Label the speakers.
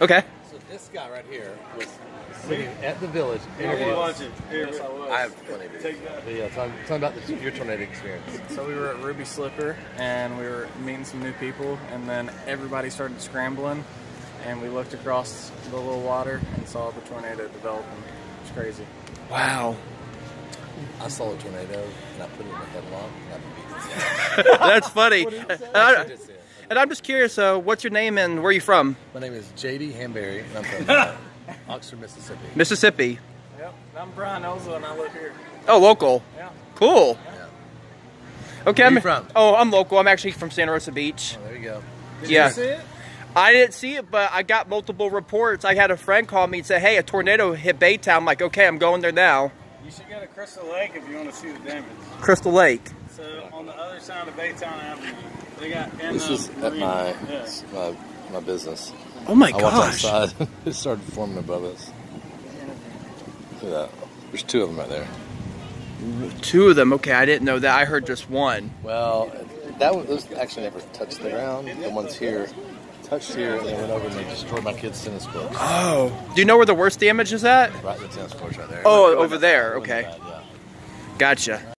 Speaker 1: Okay.
Speaker 2: So this guy right here was sitting at the village.
Speaker 3: watching.
Speaker 4: Yes, I was.
Speaker 2: I have plenty of videos.
Speaker 3: Take that.
Speaker 2: But yeah, tell, tell me about the, your tornado experience.
Speaker 4: So we were at Ruby Slipper and we were meeting some new people, and then everybody started scrambling, and we looked across the little water and saw the tornado developing. It's crazy.
Speaker 1: Wow.
Speaker 2: I saw a tornado and I put it in the headlock and I beat it.
Speaker 1: That's funny. And,
Speaker 2: I
Speaker 1: I,
Speaker 2: did see it.
Speaker 1: and I'm just curious, uh, what's your name and where are you from?
Speaker 2: My name is JD Hanberry and I'm from uh, Oxford, Mississippi.
Speaker 1: Mississippi.
Speaker 4: Yep. I'm Brian Elza and I live here.
Speaker 1: Oh, local.
Speaker 4: Yeah.
Speaker 1: Cool.
Speaker 2: Yeah.
Speaker 1: Okay.
Speaker 2: Where
Speaker 1: I'm,
Speaker 2: you from?
Speaker 1: Oh, I'm local. I'm actually from Santa Rosa Beach.
Speaker 2: Oh, there you go.
Speaker 1: yeah.
Speaker 3: see it?
Speaker 1: I didn't see it, but I got multiple reports. I had a friend call me and say, "Hey, a tornado hit Baytowne." I'm like, "Okay, I'm going there now."
Speaker 3: You should go to Crystal Lake if you want to see the damage.
Speaker 1: Crystal Lake.
Speaker 3: So on the other side of Baytowne Avenue, they got. In
Speaker 2: This is at
Speaker 3: marina.
Speaker 2: my,
Speaker 3: Yeah.
Speaker 2: my my business.
Speaker 1: Oh my
Speaker 2: I walked
Speaker 1: gosh.
Speaker 2: outside. it started forming above us. Look at that. There's two of them right there.
Speaker 1: Two of them. Okay, I didn't know that. I heard just one.
Speaker 2: Well, that one, those actually never touched the ground. The ones here touched here and they went over and they destroyed my kid's tennis court.
Speaker 1: Oh. Do you know where the worst damage is at?
Speaker 2: Right, the tennis court's right there.
Speaker 1: Oh, over there, okay.
Speaker 2: bad, yeah.
Speaker 1: Gotcha.